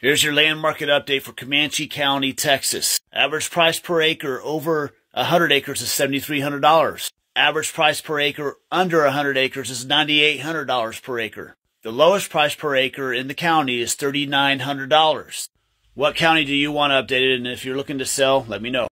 Here's your land market update for Comanche County, Texas. Average price per acre over 100 acres is $7,300. Average price per acre under 100 acres is $9,800 per acre. The lowest price per acre in the county is $3,900. What county do you want updated? And if you're looking to sell, let me know.